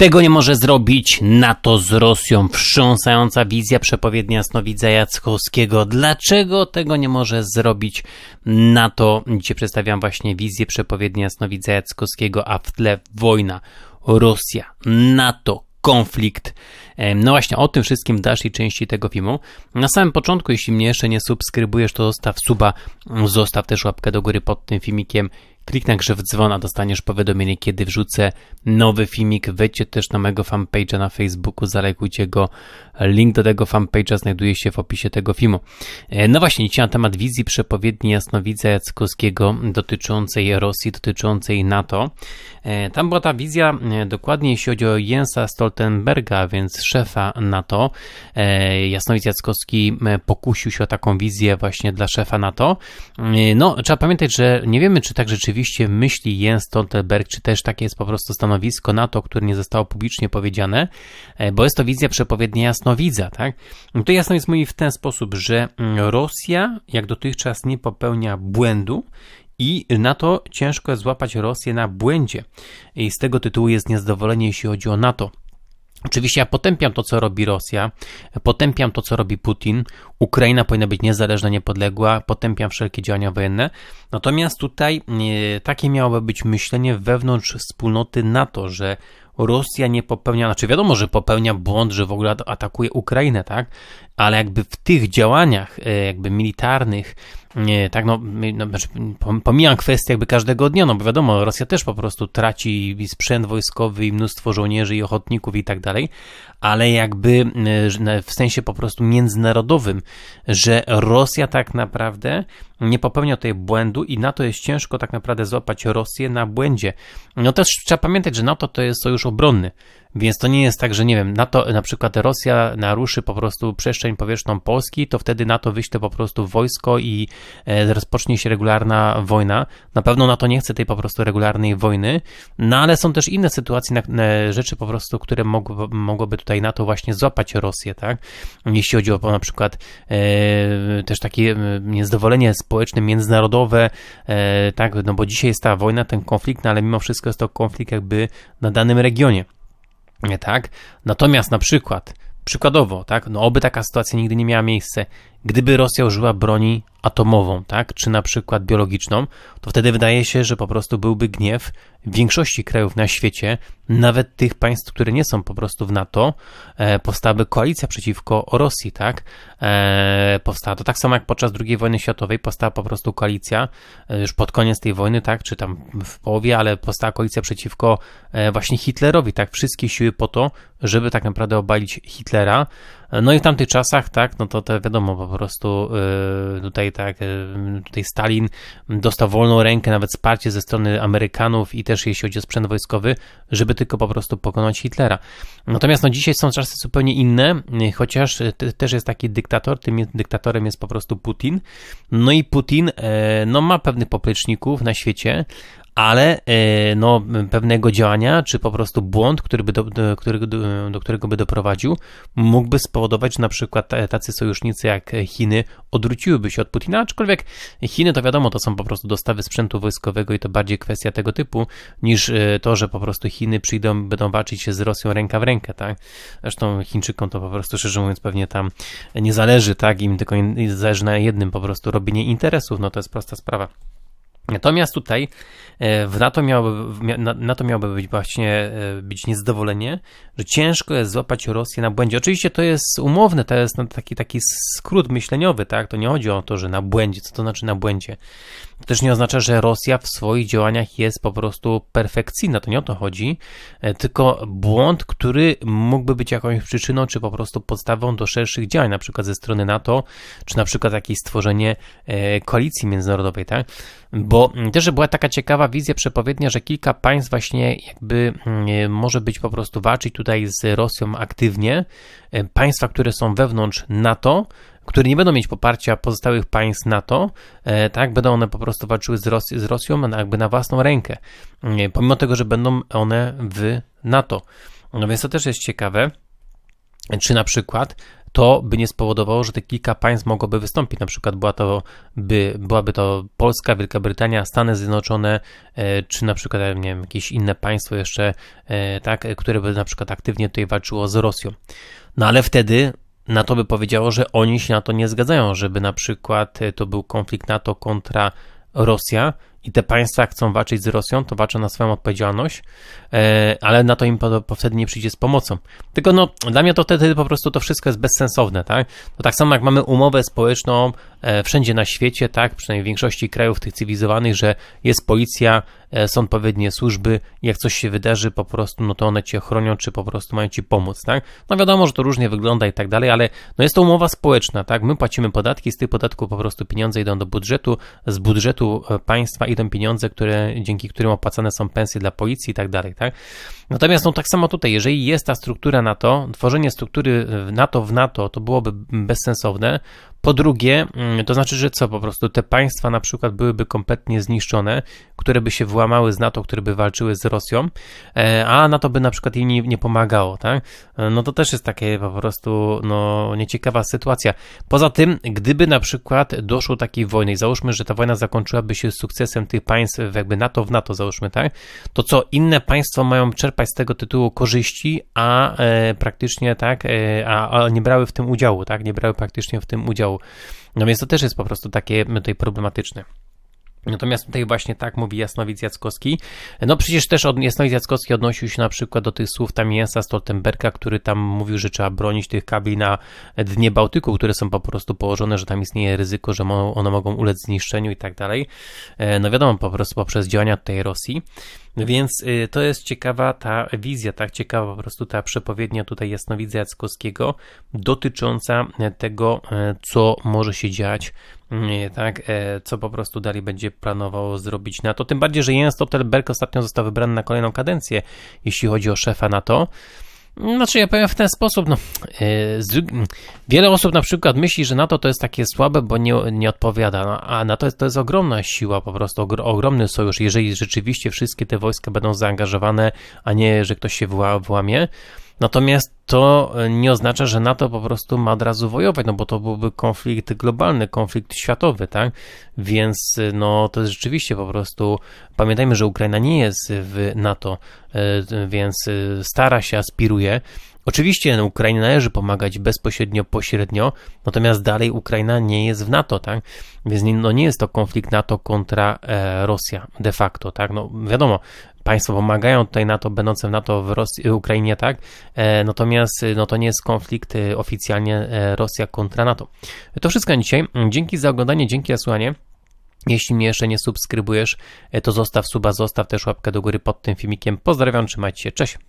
Tego nie może zrobić NATO z Rosją. Wstrząsająca wizja przepowiednia jasnowidza Jackowskiego. Dlaczego tego nie może zrobić NATO? Dzisiaj przedstawiam właśnie wizję przepowiednia jasnowidza Jackowskiego, a w tle wojna. Rosja, NATO, konflikt. No właśnie o tym wszystkim w dalszej części tego filmu. Na samym początku, jeśli mnie jeszcze nie subskrybujesz, to zostaw suba, zostaw też łapkę do góry pod tym filmikiem Kliknij na grzew dzwona, dostaniesz powiadomienie, kiedy wrzucę nowy filmik. Wejdźcie też na mojego fanpage'a na Facebooku, zalajkujcie go. Link do tego fanpage'a znajduje się w opisie tego filmu. E, no właśnie, dzisiaj na temat wizji przepowiedni jasnowidza Jackowskiego dotyczącej Rosji, dotyczącej NATO. E, tam była ta wizja, e, dokładnie jeśli chodzi o Jensa Stoltenberga, więc szefa NATO. Jasnowidz Jackowski pokusił się o taką wizję właśnie dla szefa NATO. No, trzeba pamiętać, że nie wiemy, czy tak rzeczywiście rzeczywiście myśli Jens Stoltenberg, czy też takie jest po prostu stanowisko NATO, które nie zostało publicznie powiedziane, e, bo jest to wizja przepowiednia jasnowidza, tak? To jasno jest mówi w ten sposób, że mm, Rosja jak dotychczas nie popełnia błędu i na to ciężko jest złapać Rosję na błędzie. I z tego tytułu jest niezadowolenie, jeśli chodzi o NATO. Oczywiście ja potępiam to, co robi Rosja, potępiam to, co robi Putin. Ukraina powinna być niezależna, niepodległa, potępiam wszelkie działania wojenne. Natomiast tutaj e, takie miałoby być myślenie wewnątrz wspólnoty NATO, że Rosja nie popełnia, znaczy wiadomo, że popełnia błąd, że w ogóle atakuje Ukrainę, tak? Ale jakby w tych działaniach, e, jakby militarnych, nie, tak, no, no znaczy, pomijam kwestię jakby każdego dnia, no bo wiadomo, Rosja też po prostu traci sprzęt wojskowy i mnóstwo żołnierzy i ochotników i tak dalej, ale jakby e, w sensie po prostu międzynarodowym, że Rosja tak naprawdę nie popełnia tutaj błędu i na to jest ciężko tak naprawdę złapać Rosję na błędzie. No też trzeba pamiętać, że NATO to jest sojusz obronny. Więc to nie jest tak, że nie wiem, NATO, na przykład Rosja naruszy po prostu przestrzeń powietrzną Polski, to wtedy NATO wyśle po prostu wojsko i e, rozpocznie się regularna wojna. Na pewno NATO nie chce tej po prostu regularnej wojny, no ale są też inne sytuacje, rzeczy po prostu, które mogłoby tutaj NATO właśnie złapać Rosję, tak? Jeśli chodzi o na przykład e, też takie niezadowolenie społeczne, międzynarodowe, e, tak, no bo dzisiaj jest ta wojna, ten konflikt, no ale mimo wszystko jest to konflikt jakby na danym regionie. Tak? Natomiast na przykład, przykładowo, tak, no oby taka sytuacja nigdy nie miała miejsca, gdyby Rosja użyła broni atomową, tak, czy na przykład biologiczną, to wtedy wydaje się, że po prostu byłby gniew większości krajów na świecie, nawet tych państw, które nie są po prostu w NATO, e, powstałaby koalicja przeciwko Rosji, tak? E, powstała to tak samo jak podczas II wojny światowej powstała po prostu koalicja, e, już pod koniec tej wojny, tak, czy tam w połowie, ale powstała koalicja przeciwko e, właśnie Hitlerowi, tak? Wszystkie siły po to, żeby tak naprawdę obalić Hitlera. No i w tamtych czasach, tak, no to, to wiadomo, po prostu yy, tutaj tak, yy, tutaj Stalin dostał wolną rękę, nawet wsparcie ze strony Amerykanów i też jeśli chodzi o sprzęt wojskowy, żeby tylko po prostu pokonać Hitlera. Natomiast no dzisiaj są czasy zupełnie inne, yy, chociaż też jest taki dyktator, tym dyktatorem jest po prostu Putin. No i Putin, no ma pewnych popleczników na świecie, ale e, no, pewnego działania, czy po prostu błąd, który by do, do, którego, do, do którego by doprowadził, mógłby spowodować, że na przykład tacy sojusznicy jak Chiny odwróciłyby się od Putina, aczkolwiek Chiny to wiadomo, to są po prostu dostawy sprzętu wojskowego i to bardziej kwestia tego typu, niż e, to, że po prostu Chiny przyjdą, będą walczyć się z Rosją ręka w rękę, tak? Zresztą Chińczykom to po prostu, szczerze mówiąc, pewnie tam nie zależy, tak? Im tylko zależy na jednym po prostu robienie interesów, no to jest prosta sprawa. Natomiast tutaj e, w NATO miałoby, na to miałoby być właśnie e, być niezadowolenie, że ciężko jest złapać Rosję na błędzie. Oczywiście to jest umowne, to jest taki, taki skrót myśleniowy, tak? To nie chodzi o to, że na błędzie. Co to znaczy na błędzie? To też nie oznacza, że Rosja w swoich działaniach jest po prostu perfekcyjna. To nie o to chodzi, e, tylko błąd, który mógłby być jakąś przyczyną, czy po prostu podstawą do szerszych działań, na przykład ze strony NATO, czy na przykład jakieś stworzenie koalicji międzynarodowej, tak? Bo też była taka ciekawa wizja przepowiednia, że kilka państw właśnie jakby mm, może być po prostu walczyć tutaj z Rosją aktywnie. E, państwa, które są wewnątrz NATO, które nie będą mieć poparcia pozostałych państw NATO, e, tak, będą one po prostu walczyły z, Ros z Rosją jakby na własną rękę, e, pomimo tego, że będą one w NATO. No więc to też jest ciekawe. Czy na przykład to by nie spowodowało, że te kilka państw mogłoby wystąpić. Na przykład była to, by, byłaby to Polska, Wielka Brytania, Stany Zjednoczone, e, czy na przykład nie wiem, jakieś inne państwo jeszcze, e, tak, które by na przykład aktywnie tutaj walczyło z Rosją. No ale wtedy NATO by powiedziało, że oni się na to nie zgadzają, żeby na przykład to był konflikt NATO kontra Rosja i te państwa chcą walczyć z Rosją, to walczą na swoją odpowiedzialność, e, ale na to im wtedy nie przyjdzie z pomocą. Tylko no, dla mnie to wtedy po prostu to wszystko jest bezsensowne, tak? To tak samo jak mamy umowę społeczną wszędzie na świecie, tak? Przynajmniej w większości krajów tych cywilizowanych, że jest policja, e, są odpowiednie służby, jak coś się wydarzy, po prostu, no to one cię chronią, czy po prostu mają ci pomóc, tak? No wiadomo, że to różnie wygląda i tak dalej, ale no jest to umowa społeczna, tak? My płacimy podatki, z tych podatków po prostu pieniądze idą do budżetu, z budżetu państwa idą pieniądze, które, dzięki którym opłacane są pensje dla policji i tak dalej, tak? Natomiast no tak samo tutaj, jeżeli jest ta struktura NATO, tworzenie struktury NATO w NATO to byłoby bezsensowne, po drugie, mm, to znaczy, że co po prostu te państwa na przykład byłyby kompletnie zniszczone, które by się włamały z NATO, które by walczyły z Rosją, e, a NATO by na przykład im nie, nie pomagało, tak? E, no to też jest takie po prostu no, nieciekawa sytuacja. Poza tym, gdyby na przykład doszło do takiej wojny i załóżmy, że ta wojna zakończyłaby się sukcesem tych państw jakby NATO w NATO, załóżmy, tak? To co, inne państwa mają czerpać z tego tytułu korzyści, a e, praktycznie tak, e, a, a nie brały w tym udziału, tak? Nie brały praktycznie w tym udziału. No więc to też jest po prostu takie tutaj problematyczne. Natomiast tutaj właśnie tak mówi Jasnowic Jackowski. No przecież też od, Jasnowic Jackowski odnosił się na przykład do tych słów tam Jensa Stoltenberga, który tam mówił, że trzeba bronić tych kabli na dnie Bałtyku, które są po prostu położone, że tam istnieje ryzyko, że one mogą ulec zniszczeniu i tak dalej. E, no wiadomo, po prostu poprzez działania tej Rosji. Więc y, to jest ciekawa ta wizja, tak ciekawa po prostu ta przepowiednia tutaj Jasnowidza Jackowskiego dotycząca tego, e, co może się dziać tak, e, co po prostu dalej będzie planowało zrobić NATO. Tym bardziej, że Jens Stoltenberg ostatnio został wybrany na kolejną kadencję, jeśli chodzi o szefa NATO. Znaczy, ja powiem w ten sposób, no, e, wiele osób na przykład myśli, że NATO to jest takie słabe, bo nie, nie odpowiada, no, a NATO jest, to jest ogromna siła, po prostu ogromny sojusz. Jeżeli rzeczywiście wszystkie te wojska będą zaangażowane, a nie, że ktoś się włamie, Natomiast to nie oznacza, że NATO po prostu ma od razu wojować, no bo to byłby konflikt globalny, konflikt światowy, tak? Więc no to jest rzeczywiście po prostu, pamiętajmy, że Ukraina nie jest w NATO, e, więc stara się, aspiruje. Oczywiście Ukrainie należy pomagać bezpośrednio, pośrednio, natomiast dalej Ukraina nie jest w NATO, tak? Więc nie, no nie jest to konflikt NATO kontra e, Rosja de facto, tak? No wiadomo, państwa pomagają tutaj NATO, będące w NATO w Rosji, Ukrainie, tak? E, natomiast no to nie jest konflikt e, oficjalnie e, Rosja kontra NATO. To wszystko na dzisiaj. Dzięki za oglądanie, dzięki za słuchanie. Jeśli mnie jeszcze nie subskrybujesz, to zostaw suba, zostaw też łapkę do góry pod tym filmikiem. Pozdrawiam, trzymajcie się, cześć!